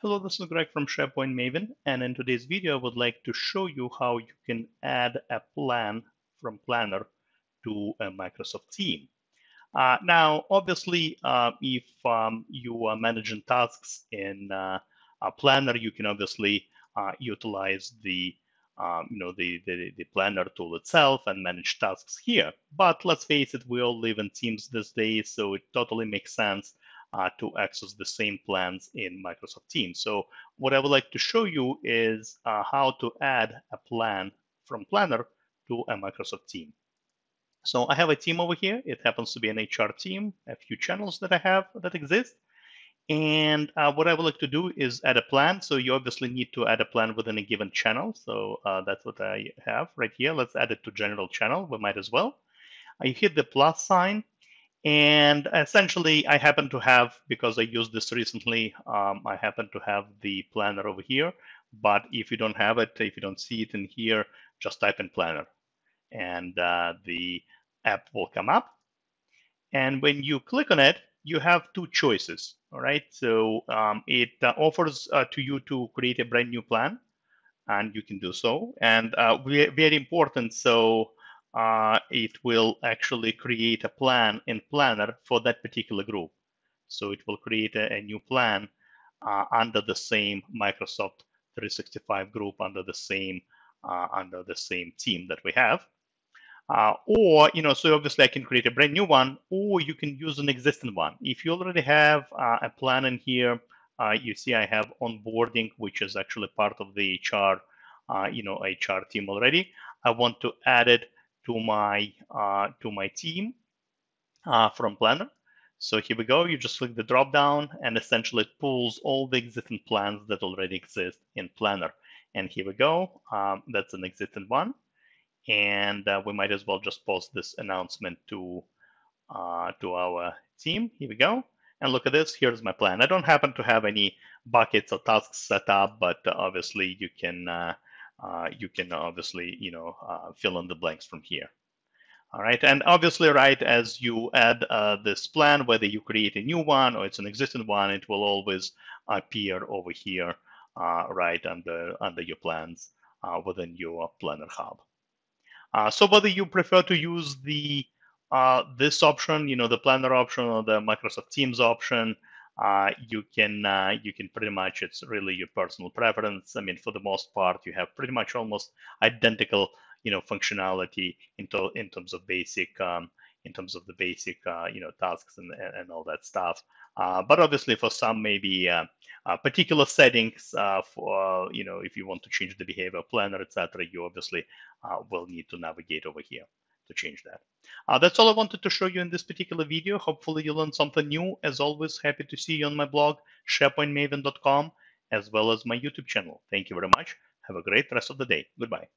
Hello, this is Greg from SharePoint Maven, and in today's video, I would like to show you how you can add a plan from Planner to a Microsoft team. Uh, now, obviously, uh, if um, you are managing tasks in uh, a Planner, you can obviously uh, utilize the um, you know the, the, the Planner tool itself and manage tasks here. But let's face it, we all live in Teams these days, so it totally makes sense uh, to access the same plans in Microsoft Teams. So what I would like to show you is uh, how to add a plan from Planner to a Microsoft team. So I have a team over here. It happens to be an HR team, a few channels that I have that exist. And uh, what I would like to do is add a plan. So you obviously need to add a plan within a given channel. So uh, that's what I have right here. Let's add it to general channel. We might as well. I hit the plus sign and essentially, I happen to have, because I used this recently, um, I happen to have the planner over here. But if you don't have it, if you don't see it in here, just type in planner and uh, the app will come up. And when you click on it, you have two choices. All right. So um, it uh, offers uh, to you to create a brand new plan, and you can do so. And uh, very important. So uh, it will actually create a plan in Planner for that particular group. So it will create a, a new plan uh, under the same Microsoft 365 group, under the same uh, under the same team that we have. Uh, or, you know, so obviously I can create a brand new one, or you can use an existing one. If you already have uh, a plan in here, uh, you see I have onboarding, which is actually part of the HR, you know, HR team already. I want to add it to my uh, to my team uh, from Planner. So here we go. You just click the drop down and essentially it pulls all the existing plans that already exist in Planner. And here we go. Um, that's an existing one. And uh, we might as well just post this announcement to uh, to our team. Here we go. And look at this. Here's my plan. I don't happen to have any buckets or tasks set up, but obviously you can uh, uh, you can obviously, you know, uh, fill in the blanks from here. All right, and obviously, right, as you add uh, this plan, whether you create a new one or it's an existing one, it will always appear over here, uh, right, under, under your plans uh, within your Planner Hub. Uh, so whether you prefer to use the this option, you know, the Planner option or the Microsoft Teams option, uh, you can uh, you can pretty much it's really your personal preference. I mean, for the most part, you have pretty much almost identical you know functionality in, to, in terms of basic um, in terms of the basic uh, you know tasks and, and all that stuff. Uh, but obviously, for some maybe uh, uh, particular settings for you know if you want to change the behavior planner, etc., you obviously will need to navigate over here to change that. Uh, that's all I wanted to show you in this particular video. Hopefully you learned something new. As always, happy to see you on my blog, sharepointmaven.com, as well as my YouTube channel. Thank you very much. Have a great rest of the day. Goodbye.